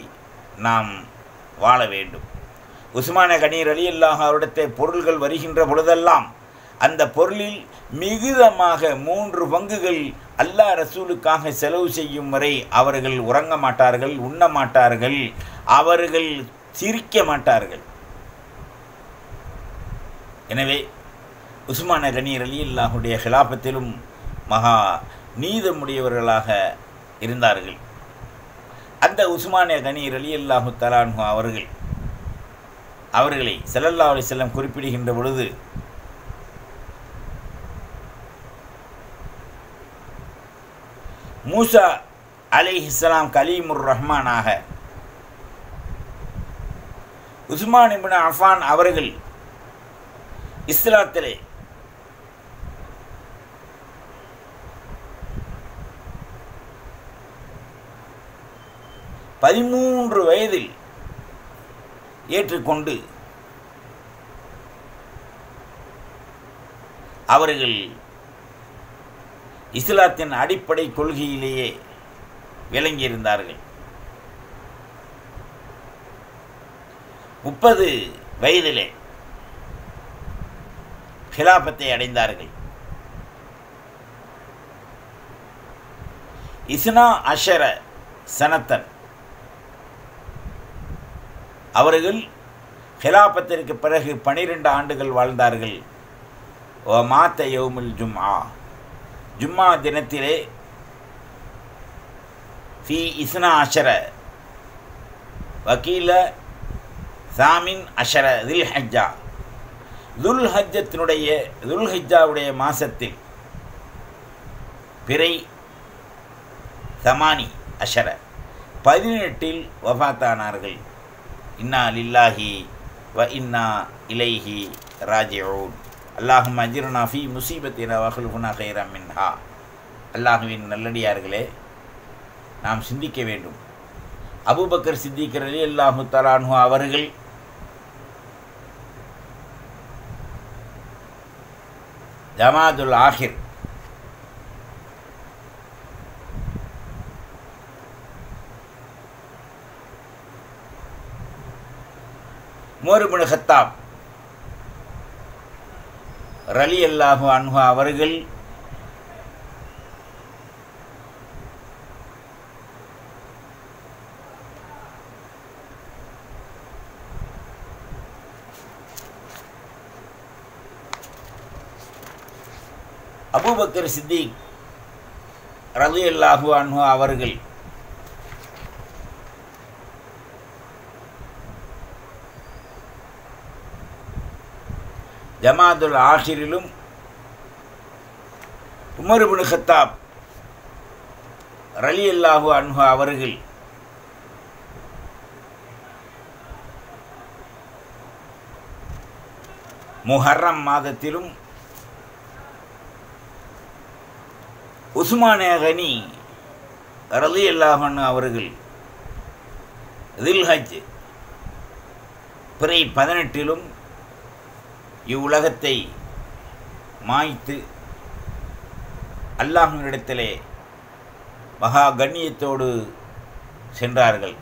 நாம் வாழ வேண்டும். உஸ்மான கணீர் அலி அல்லாஹ் அவரிடத்தை பொருள்கள் வருகின்ற பொழுதெல்லாம் அந்த பொருளில் மிகுதமாக மூன்று பங்குகள் அல்லாஹ் ரசூலுக்காக செலவு செய்யும் வரை அவர்கள் உறங்க மாட்டார்கள் உண்ண மாட்டார்கள் அவர்கள் சிரிக்க மாட்டார்கள். எனவே உஸ்மான கணீர் அலி அல்லாஹுடைய ஹிலாபத்திலும் மகா நீதமுடையவர்களாக இருந்தார்கள். அந்த உஸ்மானிய கணீர் அலி அல்லாஹு தலான்ஹு அவர்கள் அவர்களை செல்லல்லா அலி செல்லம் குறிப்பிடுகின்ற பொழுது மூசா அலி இஸ்லாம் கலீமுர் ரஹ்மானாக உஸ்மான் இபின் அஃபான் அவர்கள் இஸ்லாத்திலே பதிமூன்று வயதில் ஏற்றுக்கொண்டு அவர்கள் இஸ்லாத்தின் அடிப்படை கொள்கையிலேயே விளங்கியிருந்தார்கள். முப்பது வயதிலே ஹிலாபத்தை அடைந்தார்கள். இஸ்னா அஷர சனத்தன் அவர்கள் ஹிலாபத்திற்கு பிறகு பனிரெண்டு ஆண்டுகள் வாழ்ந்தார்கள். ஓ மாத்த யவுமுல் ஜும்ஆ. ஜும்மா தினத்திலே ஃபி இஸ்னா அஷர வக்கீல சாமின் அஷர தில் ஹஜ்ஜா துல் ஹஜ்ஜத்தினுடைய துல் ஹஜ்ஜாவுடைய மாசத்தில் பிறை சமானி அஷர பதினெட்டில் வஃபாத்தானார்கள் இன்னா லில்லாஹி வ இன்னா இலைஹி ராஜிஊன் அல்லாஹும் அஜிர்னா ஃபி முசீபத்தின வஹல்ஃபுனா கைரம் மின்ஹா அல்லாஹுவின் நல்லடியார்களே நாம் சிந்திக்க வேண்டும். அபுபக்கர் சித்திக்கிறது அல்லாஹு தலானு அவர்கள் ஜமாதுல் ஆஹிர் மோருபின் ஹத்தாப். ரலி அல்லாஹு அன்ஹா அவர்கள் அபூபக்கர் சித்திக் ரலி அல்லாஹு அன்ஹா அவர்கள் ஜமாதுல் ஆஹிரிலும் உமர்பின் ஹத்தாப் ரலி அல்லாஹு அன்ஹு அவர்கள் முஹர்ரம் மாதத்திலும் உஸ்மானே கனி ரலி அல்லாஹன் அவர்கள் தில்ஹஜ் பிறை பதினெட்டிலும் இவ்வுலகத்தை மாய்த்து அல்லாஹினிடத்திலே மகா கண்ணியத்தோடு சென்றார்கள்.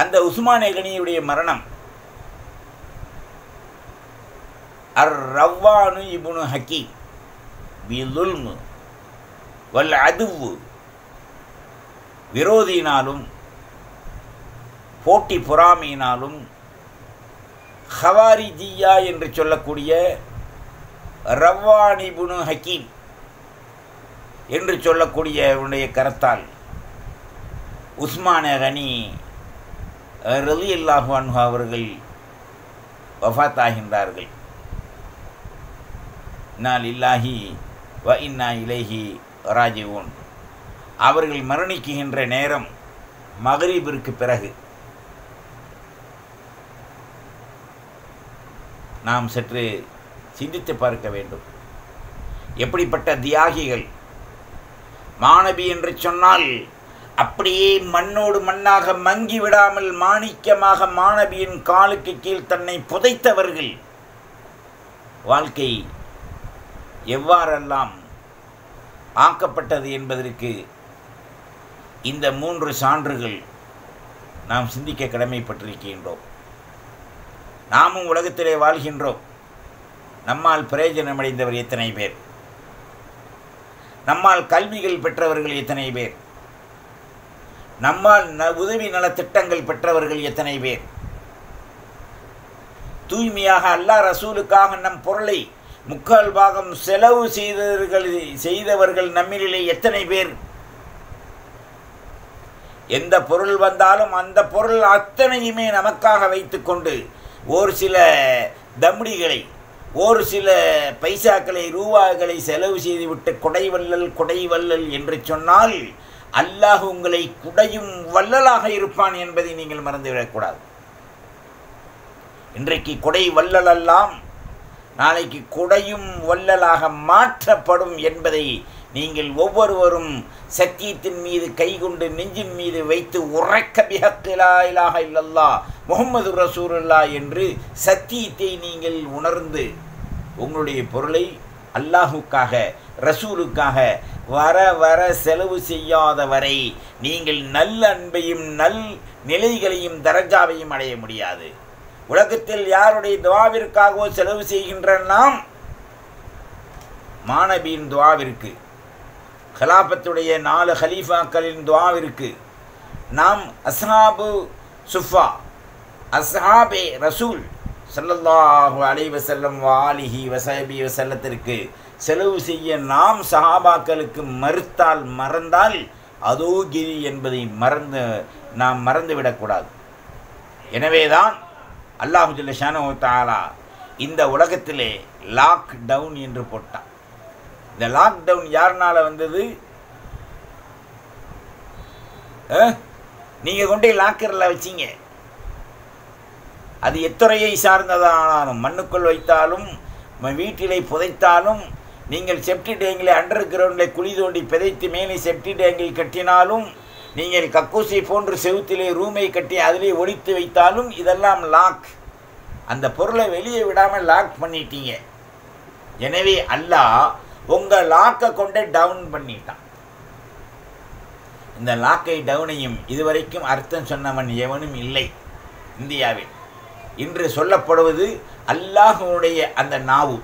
அந்த உஸ்மானே கனியுடைய மரணம் அர் ரவ்வானு இபுனு ஹக்கீம் பிதுல்மு வல் அதுவு விரோதியினாலும் போட்டி பொறாமையினாலும் ஹவாரிஜியா என்று சொல்லக்கூடிய ரவ்வானிபுனு ஹக்கீம் என்று சொல்லக்கூடிய உடைய கரத்தால் உஸ்மான கனி ரலி அல்லாஹு அன்ஹு அவர்கள் வஃத்தாகின்றார்கள். இன்னால் இல்லாஹி வ இன்னா இலைஹி ராஜிவோன் அவர்கள் மரணிக்குகின்ற நேரம் மகரீபிற்கு பிறகு. நாம் சற்று சிந்தித்து பார்க்க வேண்டும். எப்படிப்பட்ட தியாகிகள்? மாணவி என்று சொன்னால் அப்படியே மண்ணோடு மண்ணாக மங்கி விடாமல் மாணிக்கமாக மாணவியின் காலுக்கு கீழ் தன்னை புதைத்தவர்கள். வாழ்க்கை எவ்வாறெல்லாம் ஆக்கப்பட்டது என்பதற்கு இந்த மூன்று சான்றுகள் நாம் சிந்திக்க கடமைப்பட்டிருக்கின்றோம். நாமும் உலகத்திலே வாழ்கின்றோம். நம்மால் பிரயோஜனமடைந்தவர் எத்தனை பேர்? நம்மால் கல்விகள் பெற்றவர்கள் எத்தனை பேர்? நம்மால் ந உதவி நலத்திட்டங்கள் பெற்றவர்கள் எத்தனை பேர்? தூய்மையாக அல்லாஹ் ரசூலுக்காக நம் பொருளை முக்கால் பாகம் செலவு செய்தவர்கள் செய்தவர்கள் நம்மிலே எத்தனை பேர்? எந்த பொருள் வந்தாலும் அந்த பொருள் அத்தனையுமே நமக்காக வைத்துக்கொண்டு ஒரு சில தம்படிகளை ஒரு சில பைசாக்களை ரூபாய்களை செலவு செய்துவிட்டு குடைவல்லல் குடைவல்லல் என்று சொன்னால் அல்லாஹ் உங்களை குடையும் வல்லலாக இருப்பான் என்பதை நீங்கள் மறந்துவிடக்கூடாது. இன்றைக்கு குடை வல்லலெல்லாம் நாளைக்கு குடையும் வல்லலாக மாற்றப்படும் என்பதை நீங்கள் ஒவ்வொருவரும் சத்தியத்தின் மீது கைகொண்டு நெஞ்சின் மீது வைத்து உறக்க பிஹக்கிலா இலாக இல்லல்லா முகமது ரசூருல்லா என்று சத்தியத்தை நீங்கள் உணர்ந்து உங்களுடைய பொருளை அல்லாஹுக்காக ரசூலுக்காக வர வர செலவு செய்யாத வரை நீங்கள் நல்ல அன்பையும் நல் நிலைகளையும் தரஜாவையும் அடைய முடியாது. உலகத்தில் யாருடைய துவாவிற்காகவோ செலவு செய்கின்ற நாம்? மாணவியின் துவாவிற்கு. கலாபத்துடைய நாலு ஹலீஃபாக்களின் துவாவிற்கு நாம் அஸ்ஹாபு சுஃபா அஸ்ஹாபே ரசூல் சல்லல்லாஹு அலைஹி வஸல்லம் வாலிஹி வசபி வசல்லத்திற்கு செலவு செய்ய நாம் சஹாபாக்களுக்கு மறுத்தால் மறந்தால் அதோ கிரி என்பதை மறந்து நாம் மறந்துவிடக்கூடாது எனவேதான் அல்லாஹு ஜல்லஷானு தாலா இந்த உலகத்திலே லாக் டவுன் என்று போட்டான். இந்த லாக்டவுன் யாருனால வந்தது? நீங்கள் கொண்டு லாக்கரில் வச்சிங்க. அது எத்துறையை சார்ந்ததானாலும் மண்ணுக்குள் வைத்தாலும் வீட்டிலே புதைத்தாலும் நீங்கள் செப்டி டேங்கில் அண்டர் கிரவுண்டில் குழி தோண்டி பிதைத்து மேலே செப்டி டேங்கில் கட்டினாலும் நீங்கள் கக்கூசை போன்று செவுத்திலே ரூமை கட்டி அதிலே ஒழித்து வைத்தாலும் இதெல்லாம் லாக் அந்த பொருளை வெளியே விடாமல் லாக் பண்ணிட்டீங்க. எனவே அல்லாஹ் உங்கள் லாக்கை கொண்டு டவுன் பண்ணிட்டான். இந்த லாக்கை டவுனையும் இதுவரைக்கும் அர்த்தம் சொன்னவன் எவனும் இல்லை இந்தியாவில். இன்று சொல்லப்படுவது அல்லாஹுடைய அந்த நாவு.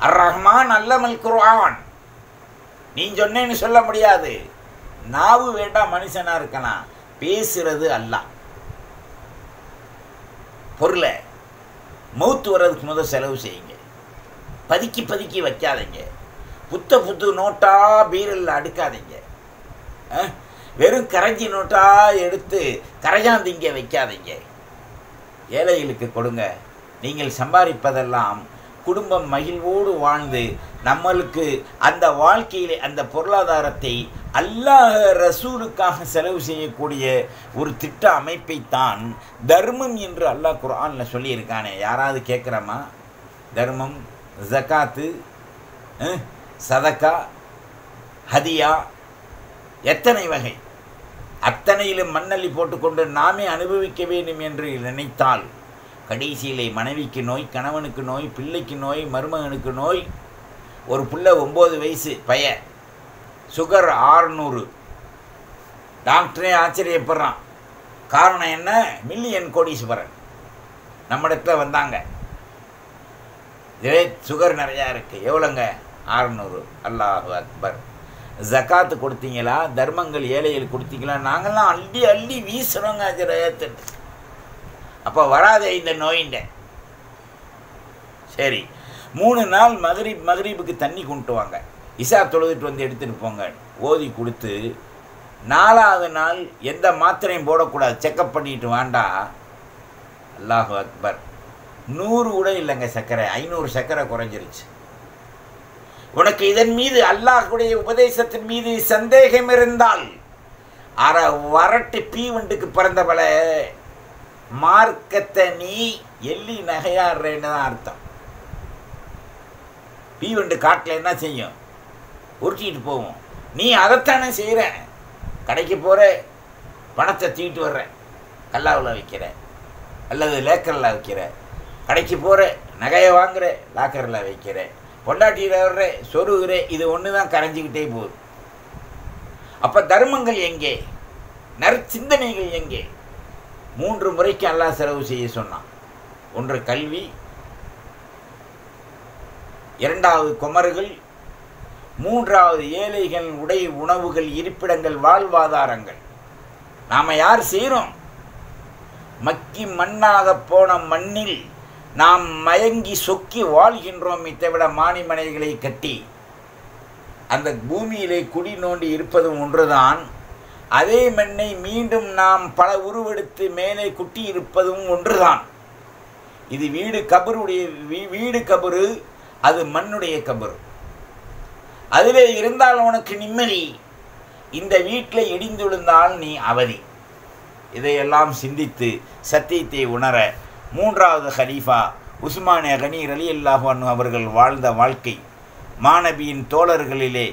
அர் ரஹ்மான் அல்லமல் குர்ஆன். நீ சொன்னேன்னு சொல்ல முடியாது. நாவு வேண்டாம் மனுஷனாக இருக்கலாம். பேசுறது அல்லாஹ். பொருளை மௌத்து வர்றதுக்கு முதல் செலவு செய்யுங்க. பதுக்கி பதுக்கி வைக்காதீங்க. புத்த புத்து நோட்டா பீரலில் அடுக்காதீங்க. வெறும் கரைஞ்சி நோட்டா எடுத்து கரையாந்திங்க வைக்காதீங்க. ஏழைகளுக்கு கொடுங்க. நீங்கள் சம்பாதிப்பதெல்லாம் குடும்பம் மகிழ்வோடு வாழ்ந்து நம்மளுக்கு அந்த வாழ்க்கையில் அந்த பொருளாதாரத்தை அல்லாஹ் ரசூலுக்காக செலவு செய்யக்கூடிய ஒரு திட்ட அமைப்பை தான் தர்மம் என்று அல்லாஹ் குரானில் சொல்லியிருக்கானே. யாராவது கேட்குறோமா? தர்மம் ஜக்காத்து சதக்கா ஹதியா எத்தனை வகை? அத்தனையிலும் மண்ணள்ளி போட்டுக்கொண்டு நாமே அனுபவிக்க வேண்டும் என்று நினைத்தால் கடைசியிலே மனைவிக்கு நோய் கணவனுக்கு நோய் பிள்ளைக்கு நோய் மருமகனுக்கு நோய் ஒரு பிள்ளை ஒம்பது வயசு பையன் சுகர் ஆறுநூறு. டாக்டரே ஆச்சரியப்படுறான். காரணம் என்ன? மில்லியன் கோடீஸ்வரன் நம்மிடத்தில் வந்தாங்க. இதே சுகர் நிறையா இருக்குது எவ்வளோங்க? ஆறுநூறு அல்லாஹு அக்பர். ஜக்காத்து கொடுத்தீங்களா? தர்மங்கள் ஏழைகள் கொடுத்தீங்களா? நாங்கள்லாம் அள்ளி அள்ளி வீசுகிறோங்க அஜரத்து அப்போ வராதே இந்த நோயின்ட. சரி. மூணு நாள் மகரீப் மகரீபுக்கு தண்ணி கொண்டு வாங்க. இசா தொழுதுட்டு வந்து எடுத்துகிட்டு போங்க. ஓதி கொடுத்து நாலாவது நாள் எந்த மாத்திரையும் போடக்கூடாது. செக்கப் பண்ணிட்டு வேண்டா. அல்லாஹு அக்பர். நூறு கூட இல்லைங்க சர்க்கரை. ஐநூறு சர்க்கரை குறைஞ்சிருச்சு. உனக்கு இதன் மீது அல்லாஹுடைய உபதேசத்தின் மீது சந்தேகம் இருந்தால் அற வரட்டு பீ பீவண்டுக்கு பிறந்தவள மார்க்கத்தை நீ எள்ளி நகையாடுறேன்னு தான் அர்த்தம். பீவண்டு காட்டில் என்ன செய்யும்? உருட்டிட்டு போவோம். நீ அதைத்தானே செய்கிற கடைக்கு போகிற பணத்தை தீட்டு வர்ற கல்லாவில் வைக்கிற அல்லது லேக்கரில் வைக்கிற கடைக்கு போகிற நகையை வாங்குற லாக்கரில் வைக்கிற பொண்டாட்டியில் வர்ற சொருகிற இது ஒன்று தான் கரைஞ்சிக்கிட்டே போகுது. அப்போ தர்மங்கள் எங்கே? நற்சிந்தனைகள் எங்கே? மூன்று முறைக்கு அல்லா செலவு செய்ய சொன்னான். ஒன்று கல்வி இரண்டாவது குமர்கள் மூன்றாவது ஏழைகள் உடை உணவுகள் இருப்பிடங்கள் வாழ்வாதாரங்கள். நாம் யார் செய்கிறோம் மக்கி மண்ணாக போன மண்ணில் நாம் மயங்கி சொக்கி வாழ்கின்றோம் தவிர மானிமனைகளை கட்டி. அந்த பூமியிலே குடி நோண்டி இருப்பதும் ஒன்றுதான். அதே மண்ணை மீண்டும் நாம் பல உருவெடுத்து மேலே குட்டி இருப்பதும் ஒன்றுதான். இது வீடு கபருடைய வீ- வீடு கபரு அது மண்ணுடைய கபரு. அதிலே இருந்தால் உனக்கு நிம்மதி. இந்த வீட்டில் இடிந்துழுந்தால் நீ அவதி. இதையெல்லாம் சிந்தித்து சத்தியத்தை உணர மூன்றாவது ஹலீஃபா உஸ்மானிய கனீர் அலி அல்லாஹான் அவர்கள் வாழ்ந்த வாழ்க்கை. மாணவியின் தோழர்களிலே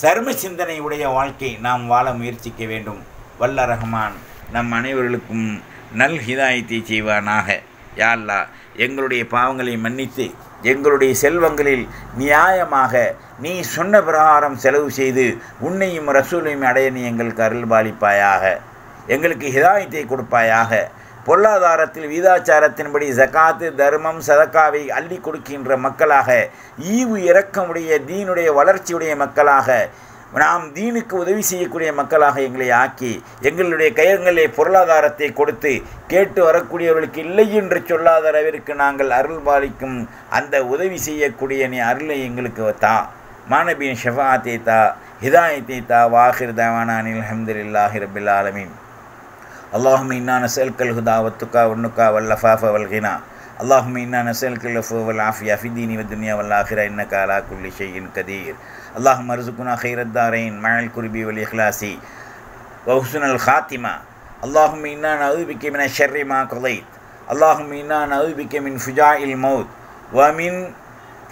சர்ம சிந்தனை உடைய வாழ்க்கை நாம் வாழ முயற்சிக்க வேண்டும். வல்ல ரஹ்மான் நம் அனைவர்களுக்கும் நல் ஹிதாயத்தை செய்வானாக. யாழ்லா எங்களுடைய பாவங்களை மன்னித்து எங்களுடைய செல்வங்களில் நியாயமாக நீ சொன்ன பிரகாரம் செலவு செய்து உன்னையும் ரசூலையும் அடைய நீ எங்களுக்கு அருள் பாலிப்பாயாக எங்களுக்கு ஹிதாயத்தை கொடுப்பாயாக. பொருளாதாரத்தில் வீதாச்சாரத்தின்படி ஜகாத்து தர்மம் சதக்காவை அள்ளி கொடுக்கின்ற மக்களாக ஈவு இரக்கமுடைய தீனுடைய வளர்ச்சியுடைய மக்களாக நாம் தீனுக்கு உதவி செய்யக்கூடிய மக்களாக எங்களை ஆக்கி எங்களுடைய கையங்களிலே பொருளாதாரத்தை கொடுத்து கேட்டு வரக்கூடியவர்களுக்கு இல்லை என்று சொல்லாத அளவிற்கு நாங்கள் அருள் பாலிக்கும் அந்த உதவி செய்யக்கூடிய நீ அருளை எங்களுக்கு தா. மாணபியின் ஷஃபாத்தை தா ஹிதாயத்தை தா. வாஹிர் தவானானில் அஹமதுல்லாஹி ரபில் ஆலமின். اللهم إنا نسألك الهدى والتقى والنقى واللفاف والغنى. اللهم إنا نسألك العفو والعافية في الدين والدنيا والآخرة إنك على كل شيء قدير. اللهم ارزقنا خير الدارين مع القرب والإخلاص وحسن الخاتمة. اللهم إنا نعوذ بك من الشر ما قضيت. اللهم إنا نعوذ بك من فجاء الموت ومن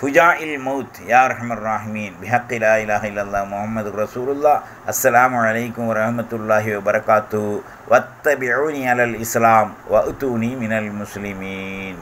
فجاء الموت يا أرحم الراحمين بحق لا إله إلا الله محمد رسول الله السلام عليكم ورحمة الله وبركاته واتبعوني على الإسلام وأتوني من المسلمين